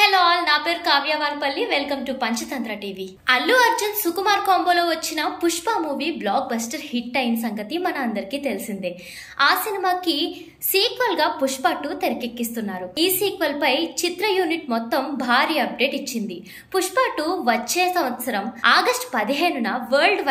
Hello all నా పేరు Kavya Vanpalli. Welcome to Panchatantra TV. Allu Arjun Sukumar కాంబోలో వచ్చిన Pushpa movie blockbuster hit అయిన సంగతి మన అందరికీ తెలిసిందే. ఆ సినిమాకి సీక్వెల్గా పుష్ప టూ తెరకెక్కిస్తున్నారు. ఈ సీక్వెల్ పై చిత్ర యూనిట్ మొత్తం భారీ అప్డేట్ ఇచ్చింది. పుష్ప టూ వచ్చే సంవత్సరం ఆగస్ట్ పదిహేనున వరల్డ్ వైడ్